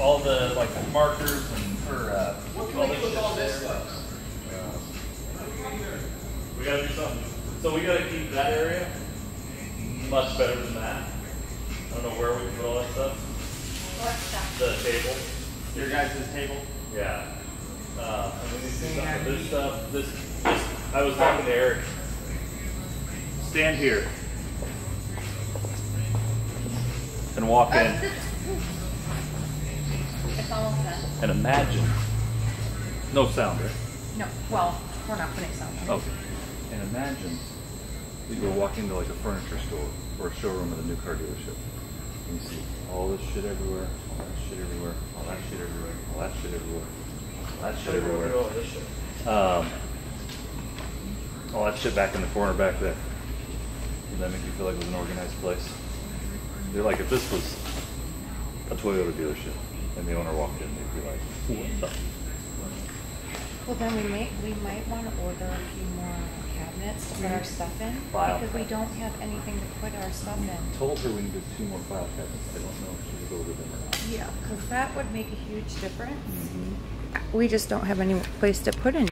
all the like markers and for uh, What can we do with all this stuff? we gotta do something. So we gotta keep that area much better than that. I don't know where we can put all that stuff. What stuff? The table. Your guys' table? Yeah. Uh, and then these stuff, this stuff, this, this, I was talking to Eric. Stand here. And walk in It's almost and imagine. No sound, right? No, well, we're not putting sound on. Okay. And imagine you go walking into like a furniture store or a showroom at a new car dealership. And you see all this shit everywhere, all that shit everywhere, all that shit everywhere, all that shit everywhere, all that shit everywhere. Um, all that shit back in the corner back there. Does that make you feel like it was an organized place? They're like if this was a Toyota dealership and the owner walked in, they'd be like, what the? Well, then we may, we might want to order a few more cabinets to put our stuff in. File Because we cabinets. don't have anything to put our stuff in. Told her we needed two more file cabinets. I don't know if she was over them or not. Yeah, because that would make a huge difference. Mm-hmm. We just don't have any place to put in